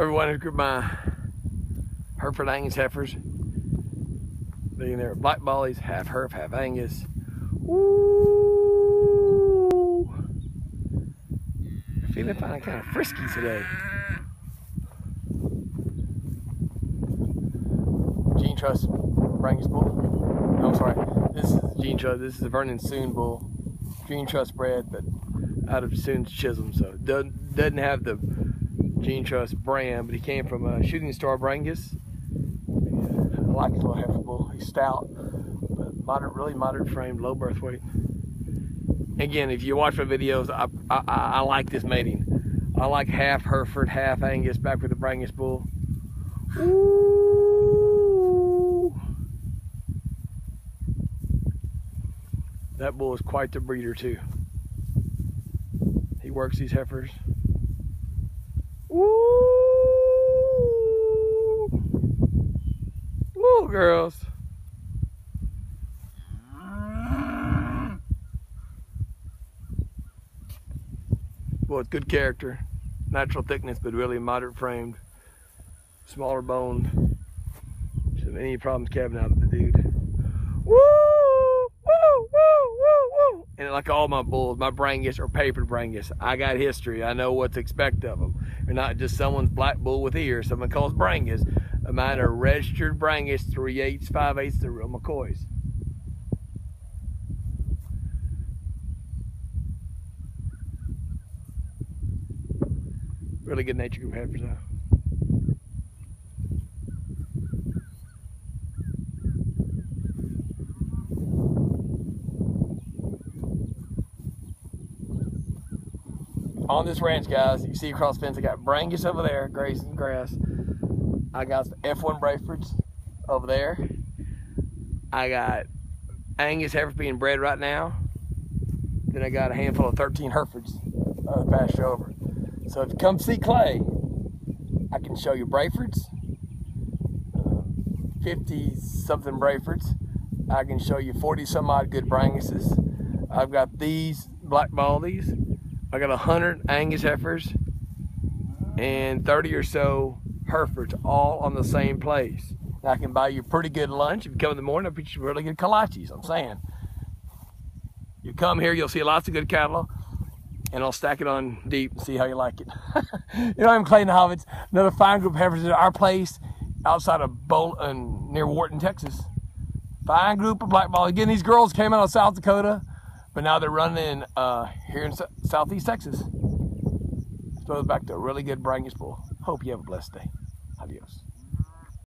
everyone, here's my Hereford Angus heifers. Being there, black baldies, half Heref, half Angus. Ooh. Feeling kind of frisky today. Gene Trust Brangus bull. No, I'm sorry. This is Gene Trust. This is a Vernon Suhn bull. Gene Trust bred, but out of Suhn's Chisholm, so doesn't doesn't have the Gene Trust brand, but he came from a Shooting Star Brangus. I like his little heifer bull. He's stout, but moderate, really moderate frame, low birth weight. Again, if you watch my videos, I, I, I like this mating. I like half Hereford, half Angus back with the Brangus bull. Ooh. That bull is quite the breeder too. He works these heifers. Woo! Woo, girls. Well, it's good character, natural thickness, but really moderate framed, smaller boned. So any problems calving out of the dude. Woo! And like all my bulls, my Brangus are papered Brangus. I got history. I know what to expect of them. They're not just someone's black bull with ears. Someone calls Brangus. Mine are registered Brangus, 3 eighths, 5 eighths, the real McCoys. Really good nature group heifers though. On this ranch, guys, you see across the fence, I got Brangus over there grazing grass. I got the F1 Braefords over there. I got Angus heifers being bred right now. Then I got a handful of 13 Herefords uh, pasture over. So if you come see Clay, I can show you Braefords, 50 something Braefords. I can show you 40 some odd good Branguses. I've got these black baldies. I got 100 Angus heifers and 30 or so Herefords all on the same place. I can buy you a pretty good lunch. If you come in the morning, I'll put you really good kolaches, I'm saying. You come here, you'll see lots of good cattle, and I'll stack it on deep and see how you like it. you know, I'm Clayton Hovitz, another fine group of heifers at our place outside of Bolton, uh, near Wharton, Texas. Fine group of black ball. Again, these girls came out of South Dakota, but now they're running uh, here in Southeast Texas. So back to a really good Brangus Pool. Hope you have a blessed day. Adios.